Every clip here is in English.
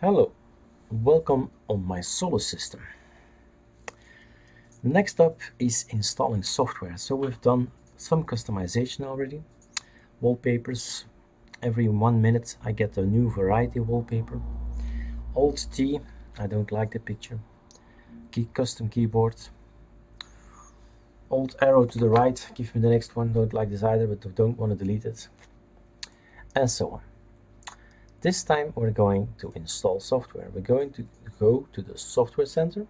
Hello, welcome on my Solus system. Next up is installing software. So we've done some customization already. Wallpapers, every one minute I get a new variety wallpaper. Alt T, I don't like the picture. Key, custom keyboard. Alt arrow to the right, give me the next one, don't like this either, but don't want to delete it. And so on. This time we're going to install software. We're going to go to the software center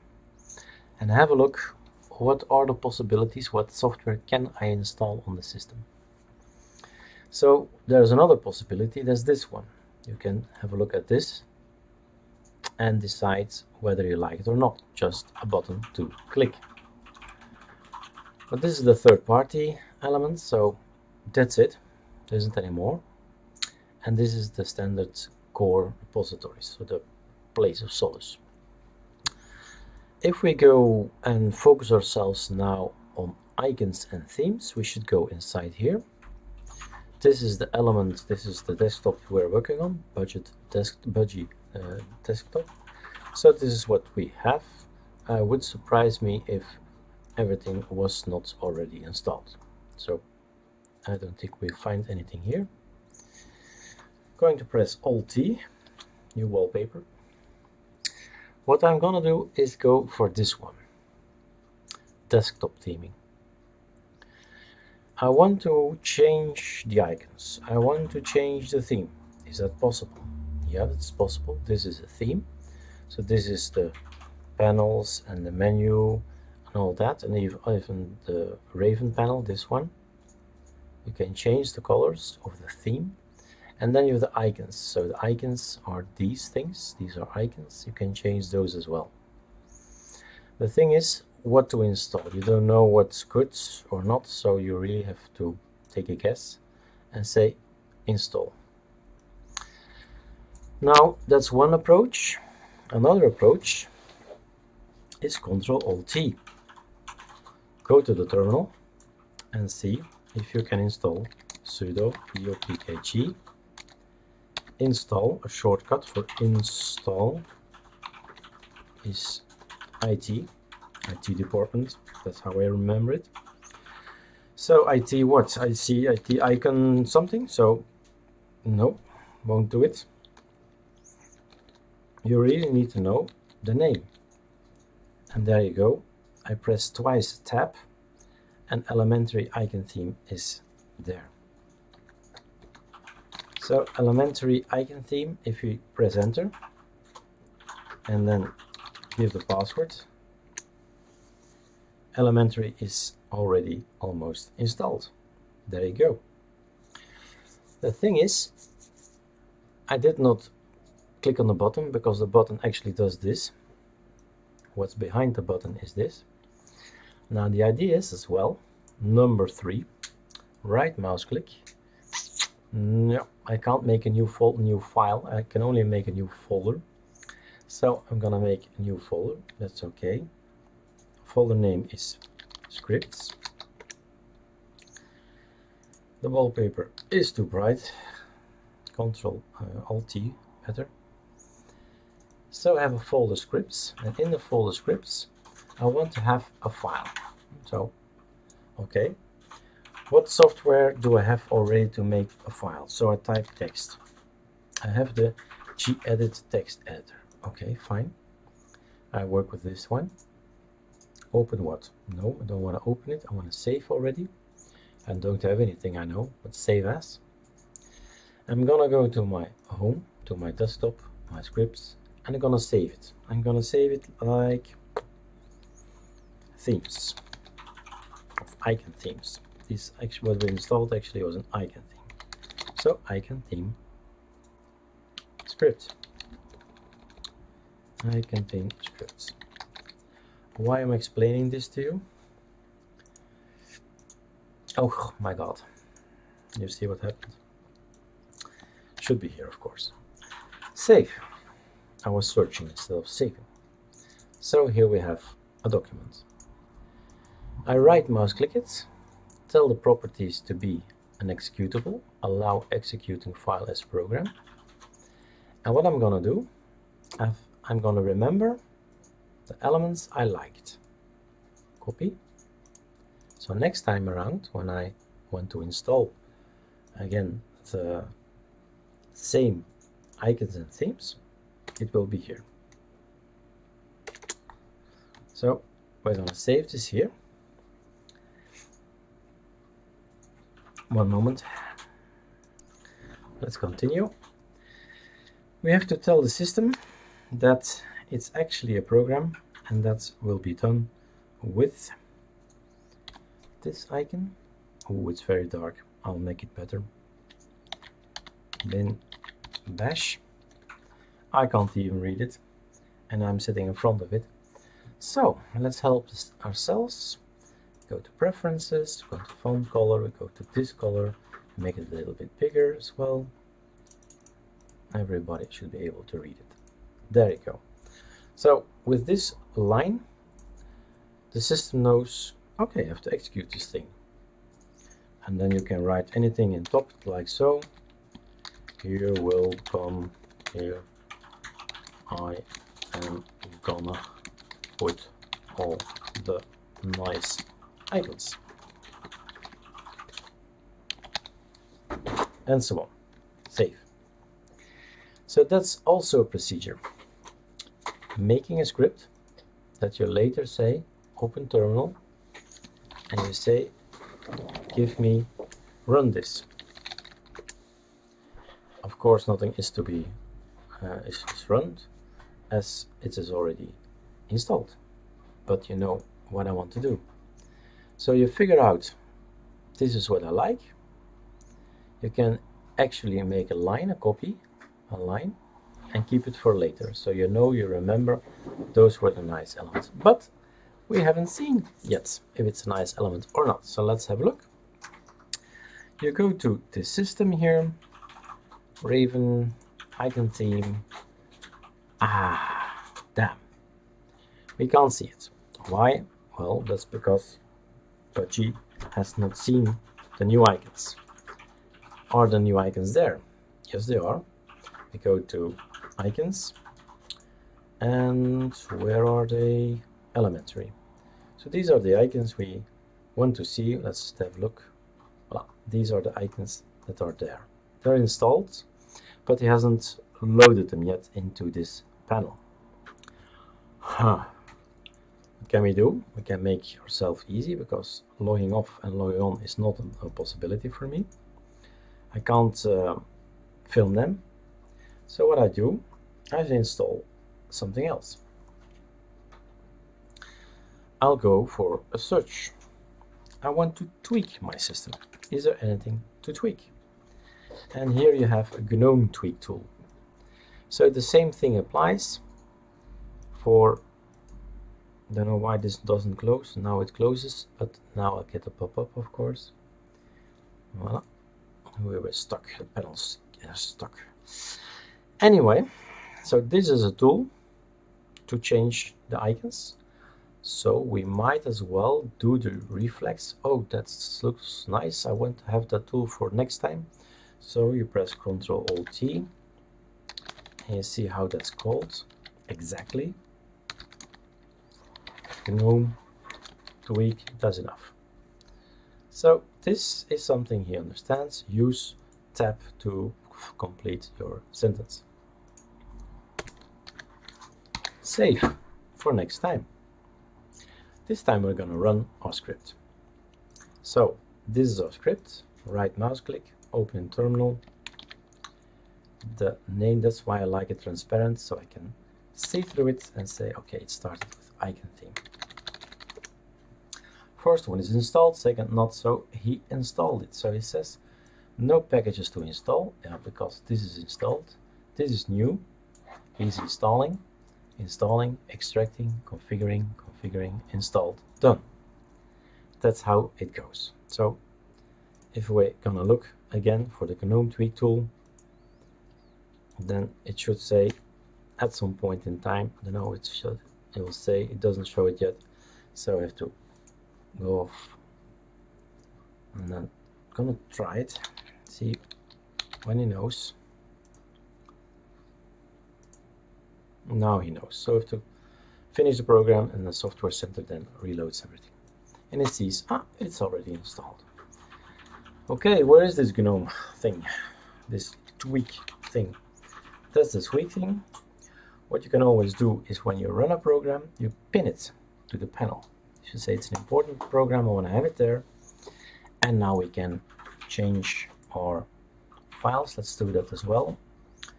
and have a look what are the possibilities, what software can I install on the system. So there's another possibility, there's this one. You can have a look at this and decide whether you like it or not, just a button to click. But this is the third party element, so that's it, there isn't any more and this is the standard core repository, so the place of Solus. If we go and focus ourselves now on icons and themes, we should go inside here. This is the element, this is the desktop we're working on, Budgie desk, Budgie uh, desktop. So this is what we have. Uh, would surprise me if everything was not already installed. So I don't think we'll find anything here going to press Alt T, new wallpaper. What I'm gonna do is go for this one, desktop theming. I want to change the icons. I want to change the theme. Is that possible? Yeah, that's possible. This is a theme. So this is the panels and the menu and all that, and even the Raven panel, this one. You can change the colors of the theme and then you have the icons. So the icons are these things. These are icons. You can change those as well. The thing is what to install. You don't know what's good or not so you really have to take a guess and say install. Now that's one approach. Another approach is Control Alt T. Go to the terminal and see if you can install sudo eopkg install, a shortcut for install is IT, IT department, that's how I remember it. So IT what? I see IT icon something, so no, won't do it. You really need to know the name. And there you go. I press twice tab and elementary icon theme is there. So elementary icon theme, if you press enter and then give the password, elementary is already almost installed. There you go. The thing is, I did not click on the button because the button actually does this. What's behind the button is this. Now the idea is as well, number three, right mouse click, no, I can't make a new folder, new file. I can only make a new folder. So I'm gonna make a new folder. That's okay. Folder name is scripts. The wallpaper is too bright. Control uh, Alt T better. So I have a folder scripts, and in the folder scripts, I want to have a file. So, okay, what software do I have already to make a file? So I type text. I have the gedit text editor. Okay, fine. I work with this one. Open what? No, I don't want to open it. I want to save already. I don't have anything I know, but save as. I'm gonna go to my home, to my desktop, my scripts, and I'm gonna save it. I'm gonna save it like themes of icon themes this actually what we installed actually was an icon theme. So icon theme script. Icon theme scripts. Why am I explaining this to you? Oh my god. You see what happened? Should be here, of course. Save. I was searching instead of saving. So here we have a document. I right mouse click it tell the properties to be an executable, allow executing file as program. And what I'm gonna do i I'm gonna remember the elements I liked. Copy. So next time around, when I want to install again the same icons and themes, it will be here. So we're going to save this here. One moment. Let's continue. We have to tell the system that it's actually a program and that will be done with this icon. Oh, it's very dark. I'll make it better. Then bash. I can't even read it and I'm sitting in front of it. So let's help ourselves. Go to preferences, go to font color, we go to this color, make it a little bit bigger as well. Everybody should be able to read it. There you go. So with this line, the system knows, okay, I have to execute this thing. And then you can write anything in top like so. Here will come, here I am gonna put all the nice icons. And so on. Save. So that's also a procedure. Making a script that you later say, open terminal, and you say, give me run this. Of course, nothing is to be uh, is, is run as it is already installed, but you know what I want to do. So you figure out this is what I like. You can actually make a line, a copy, a line, and keep it for later. So you know, you remember, those were the nice elements. But we haven't seen yet if it's a nice element or not. So let's have a look. You go to the system here, Raven, icon theme. Ah, damn. We can't see it. Why? Well, that's because Budgie has not seen the new icons. Are the new icons there? Yes, they are. We go to icons and where are they? Elementary. So these are the icons we want to see. Let's have a look. Well, these are the icons that are there. They're installed, but he hasn't loaded them yet into this panel. Huh. What can we do? We can make ourselves easy because logging off and logging on is not a possibility for me. I can't uh, film them. So what I do, I install something else. I'll go for a search. I want to tweak my system. Is there anything to tweak? And here you have a GNOME tweak tool. So the same thing applies for, don't know why this doesn't close, now it closes, but now I get a pop-up of course. Voila, we were stuck, the panels are stuck. Anyway, so this is a tool to change the icons. So we might as well do the reflex. Oh, that looks nice. I want to have that tool for next time. So you press Ctrl Alt T and you see how that's called exactly. GNOME week, does enough. So this is something he understands. Use tab to complete your sentence. Save for next time. This time we're going to run our script. So this is our script. Right mouse click, open terminal. The name, that's why I like it transparent, so I can see through it and say, okay, it started with icon theme. First one is installed, second not so. He installed it. So he says, no packages to install, yeah, because this is installed. This is new. He's installing, installing, extracting, configuring, configuring, installed, done. That's how it goes. So if we're gonna look again for the GNOME tweak tool, then it should say at some point in time, I don't know, it should, it will say, it doesn't show it yet. So I have to go off and then I'm gonna try it, see when he knows. Now he knows. So we have to finish the program and the software center then reloads everything. And it sees, ah, it's already installed. Okay, where is this GNOME thing? This tweak thing. That's the tweak thing. What you can always do is when you run a program, you pin it to the panel. You say it's an important program, I want to have it there. And now we can change our files. Let's do that as well.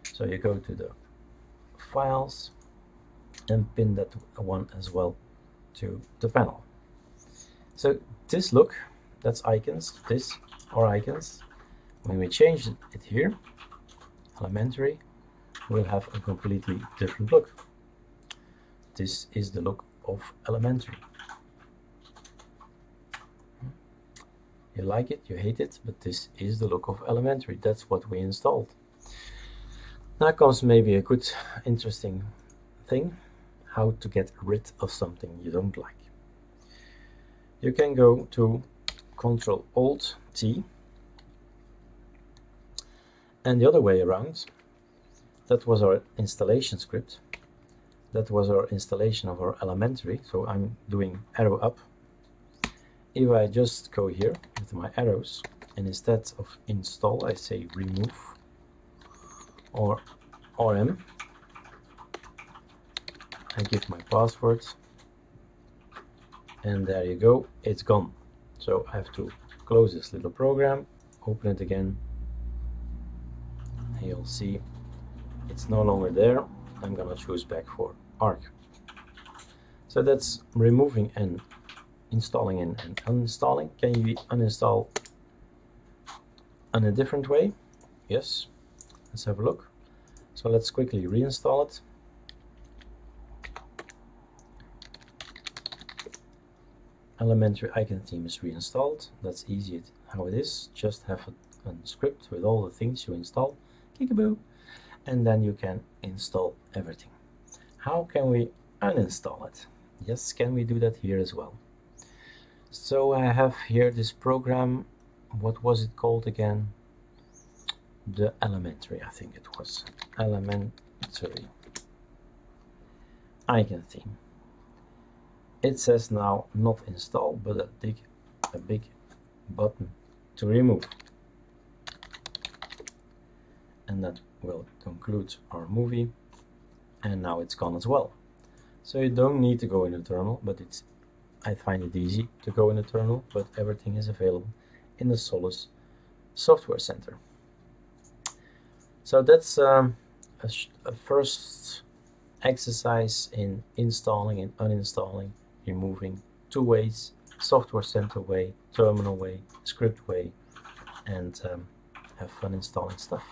So you go to the files and pin that one as well to the panel. So this look, that's icons, this are icons. When we change it here, elementary, we'll have a completely different look. This is the look of elementary. You like it, you hate it, but this is the look of elementary. That's what we installed. Now comes maybe a good, interesting thing, how to get rid of something you don't like. You can go to Control Alt T and the other way around that was our installation script that was our installation of our elementary so I'm doing arrow up if I just go here with my arrows and instead of install I say remove or rm I give my password and there you go it's gone. So I have to close this little program open it again and you'll see it's no longer there. I'm gonna choose back for arc. So that's removing and installing and, and uninstalling. Can you uninstall in a different way? Yes. Let's have a look. So let's quickly reinstall it. Elementary icon theme is reinstalled. That's easy how it is. Just have a, a script with all the things you install. Kickaboo. And then you can install everything. How can we uninstall it? Yes can we do that here as well so I have here this program. What was it called again? The elementary I think it was. Elementary. Icon theme it says now not install but a big a big button to remove. And that will conclude our movie. And now it's gone as well. So you don't need to go in the terminal but it's I find it easy to go in the terminal but everything is available in the Solus software center. So that's um, a, a first exercise in installing and uninstalling removing two ways software center way terminal way script way and um, have fun installing stuff